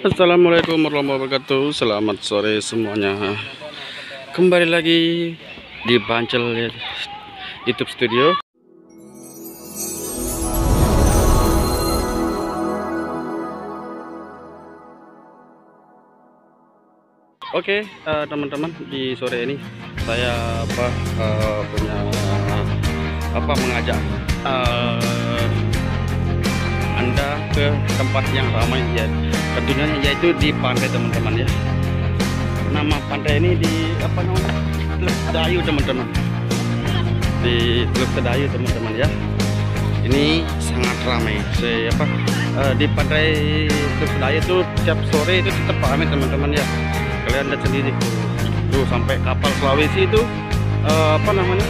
Assalamualaikum warahmatullahi wabarakatuh. Selamat sore semuanya. Kembali lagi di Bancel YouTube Studio. Oke uh, teman-teman di sore ini saya apa uh, punya apa mengajak uh, anda ke tempat yang ramai ya tentunya yaitu di pantai teman-teman ya. Nama pantai ini di apa namanya Teluk Sedayu teman-teman. Di Teluk Sedayu teman-teman ya. Ini sangat ramai. Saya apa uh, di pantai Teluk Sedayu itu setiap sore itu tetap ramai teman-teman ya. Kalian lihat sendiri tuh. Sampai kapal Sulawesi itu uh, apa namanya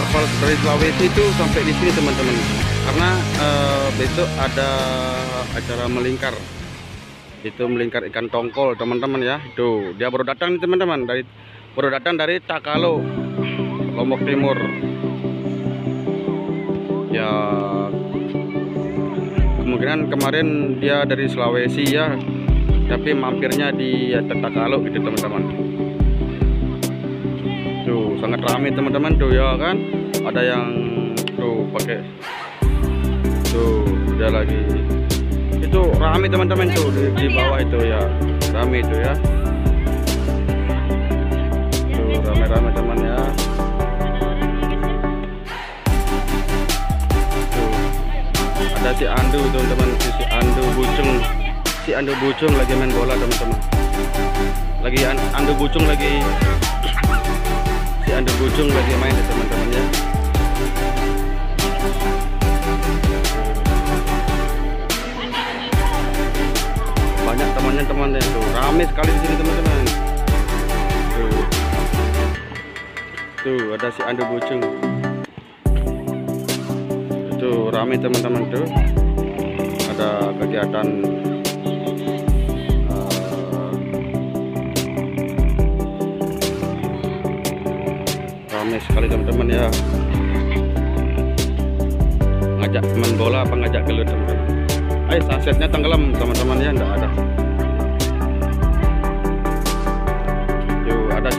kapal dari Sulawesi itu sampai di sini teman-teman karena uh, besok ada acara melingkar. Itu melingkar ikan tongkol teman-teman ya. Itu dia baru datang teman-teman. Dari baru datang dari Takalo Lombok Timur. Ya. Kemungkinan kemarin dia dari Sulawesi ya tapi mampirnya di ya, Takalo gitu teman-teman. Tuh sangat ramai teman-teman. Tuh ya kan? Ada yang tuh pakai udah lagi. Itu rame teman-teman tuh di, di bawah itu ya. Rame itu ya. Tuh rame-rame teman ya. Tuh ada si Andu teman-teman si Andu Bucung. Si Andu Bucung lagi main bola teman-teman. Lagi Andu Bucung lagi. Si Andu Bucung lagi main teman-teman ya banyak temannya temannya itu rame sekali di sini teman-teman. Tuh. Tuh ada si Ando itu rame teman-teman tuh. Ada kegiatan uh, rame sekali teman-teman ya. Ngajak main bola apa ngajak gelut teman-teman? Eh sasetnya tenggelam teman-teman ya. Enggak ada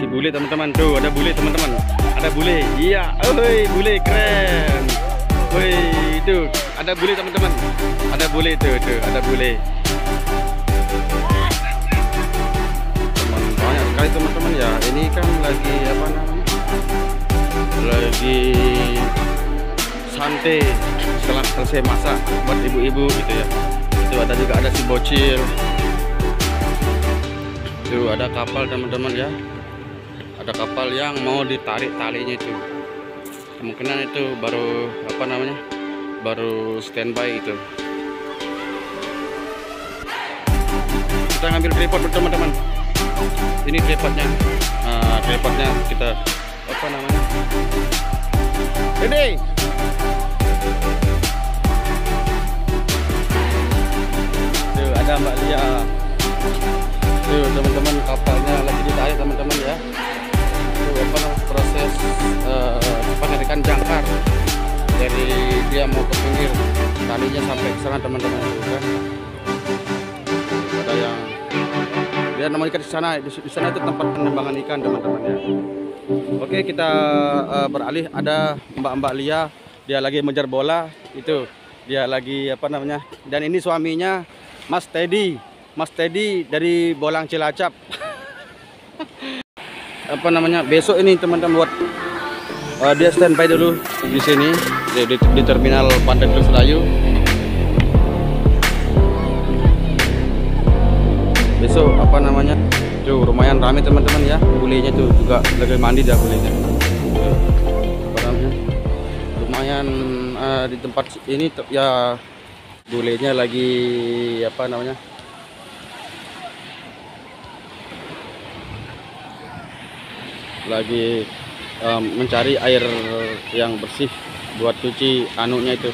si bule teman-teman. Tuh ada bule teman-teman. Ada bule iya. Oi bule keren. Woi itu ada bule teman-teman. Ada bule tuh tuh ada bule teman banyak sekali teman-teman. Ya ini kan lagi apa namanya lagi santai setelah selesai masak buat ibu-ibu gitu ya. Itu ada juga ada si bocil. Itu ada kapal teman-teman ya ada kapal yang mau ditarik talinya itu. Kemungkinan itu baru apa namanya baru standby itu. Kita ngambil tripod teman-teman. Ini tripodnya. Uh, tripodnya kita apa namanya? Ini dari dia mau ke pinggir. Talinya sampai ke sana teman-teman kan. Ada yang dia nama ikan di sana di, di sana itu tempat pengembangan ikan teman-teman ya. Oke kita uh, beralih. Ada Mbak-Mbak Lia dia lagi mengejar bola itu. Dia lagi apa namanya dan ini suaminya Mas Teddy. Mas Teddy dari Bolang Cilacap. Apa namanya besok ini teman-teman buat uh, dia standby dulu di sini di, di, di terminal Pantai Teluk besok apa namanya? Tuh lumayan ramai teman-teman ya. Bulenya tuh juga lagi mandi dah bulenya lumayan uh, di tempat ini ya bulenya lagi apa namanya? Lagi um, mencari air yang bersih buat cuci anunya itu.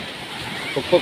Pupuk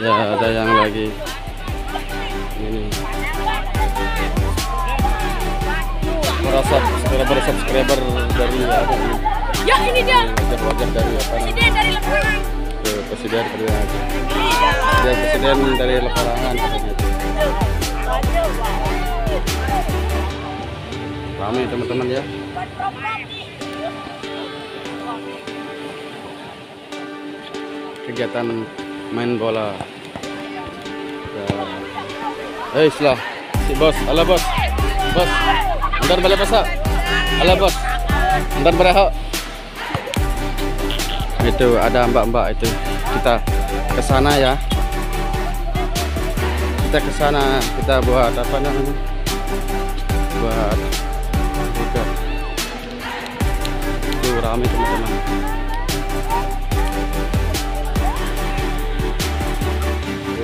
lagi. Ini. Para subscriber subscriber dari apa ini Ya ini dia. wajar wajar dari apa Presiden dari lapangan. ke presiden presiden dia presiden dari leparangan itu. ramai teman-teman ya. Kegiatan main bola. Eh lah. Si bos halo bos. Bos bentar balik pasal halo bos balik hok. itu ada mbak-mbak itu. Kita ke sana ya. Kita ke sana kita buat apa namanya? Buat itu ramai teman-teman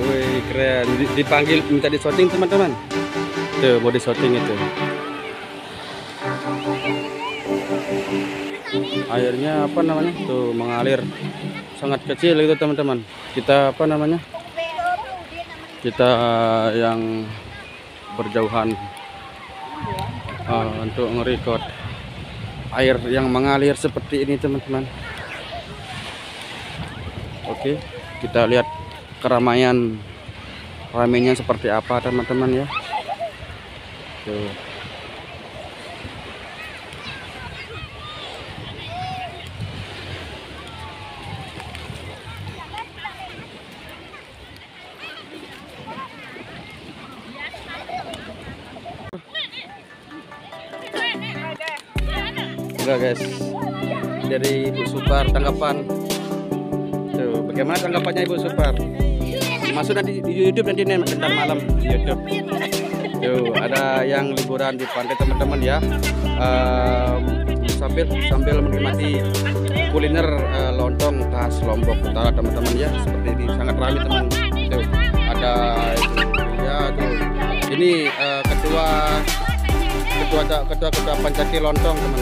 Wih keren. Di- dipanggil minta di shooting teman-teman? Tuh mau di shooting itu. Airnya apa namanya? Tuh mengalir. Sangat kecil itu teman-teman. Kita apa namanya? Kita yang berjauhan. Uh, untuk nge-record air yang mengalir seperti ini teman-teman. Oke kita lihat keramaian ramainya seperti apa teman-teman ya? Tuh. Enggak guys. Dari Ibu Supar tanggapan. Tuh bagaimana tanggapannya Ibu Supar masuk nanti di YouTube nanti nih bentar malam YouTube. Tuh ada yang liburan di pantai teman-teman ya. Em, sambil sambil menikmati kuliner eh, lontong khas Lombok Utara teman-teman ya. Seperti ini sangat ramai teman. Tuh ada itu ya tuh. Ini eh, ketua ketua ketua ketua pancaki lontong teman.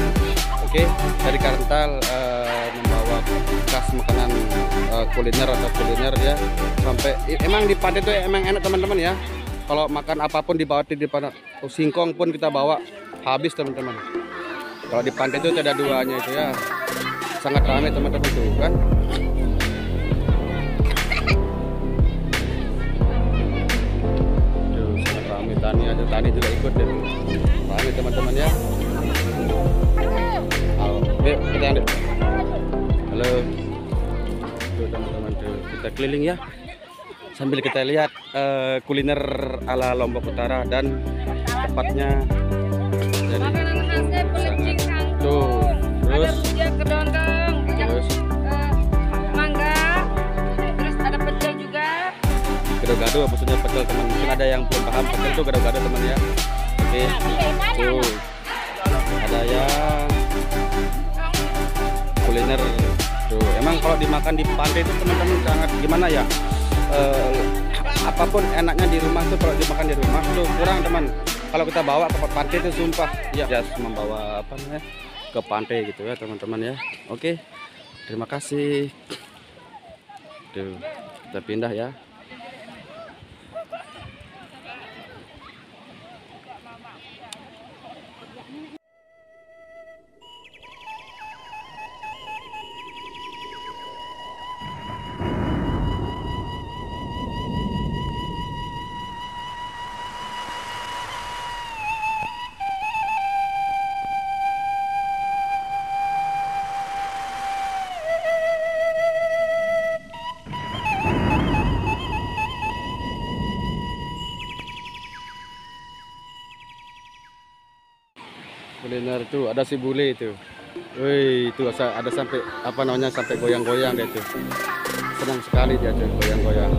Oke dari Karental eh, membawa khas makanan eh, kuliner atau kuliner ya. Sampai emang di pantai itu emang enak teman-teman ya. Kalau makan apa pun dibawa di depan oh, singkong pun kita bawa habis teman-teman. Kalau di pantai itu ada duanya itu ya. Sangat ramai teman-teman tuh kan. Tuh, sangat ramai. Tani ada Tani juga ikut deh ramai teman-teman ya. Halo, Dek, kita. Halo. Tuh teman-teman tuh kita keliling ya. Sambil kita lihat eh, kuliner ala Lombok Utara dan tepatnya dari. Tuh, Ada terus? kedondong, rujak terus eh, mangga. Terus ada pecel juga. gado-gado maksudnya pecel teman mungkin ada yang belum paham pecel itu gado-gado teman ya oke tuh kalau dimakan di pantai itu teman-teman sangat gimana ya Eh, apa pun enaknya di rumah tuh kalau dimakan di rumah tuh kurang teman. Kalau kita bawa ke pantai itu sumpah ya just membawa apa namanya ke pantai gitu ya teman-teman ya. Oke terima kasih. Tuh kita pindah ya itu ada si bule itu Wih, itu ada sampai apa namanya sampai goyang-goyang dia itu. Senang sekali dia tuh goyang-goyang.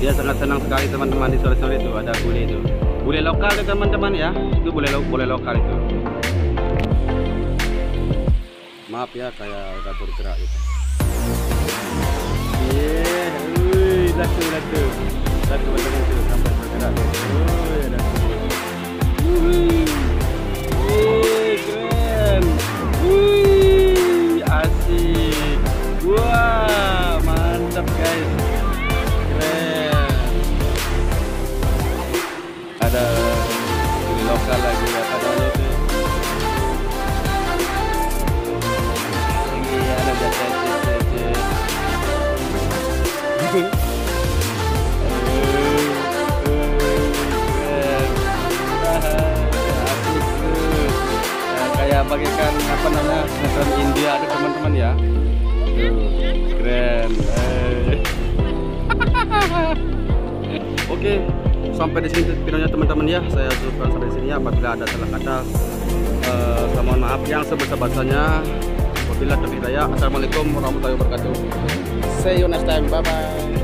Dia sangat senang sekali teman-teman di sore-sore itu ada bule itu. Bule lokal ya teman-teman ya. Itu bule bule lokal itu. Maaf ya kayak udah bergerak gitu. satu satu satu macam itu sampai bergerak oh dah Wih, keren. Wih, asik. Wah, mantap guys. Keren. Ada lokal lagi. Ya. Bagaikan apa namanya sinetron India ada teman-teman ya. Tuh, keren. Eh. Oke, sampai di sini videonya teman-teman ya. Saya cukupkan sampai di sini ya. Apabila ada salah kata, eh, saya mohon maaf yang sebesar-besarnya. Wabillahi taufiq hidayah. Assalamualaikum warahmatullahi wabarakatuh. See you next time. Bye bye.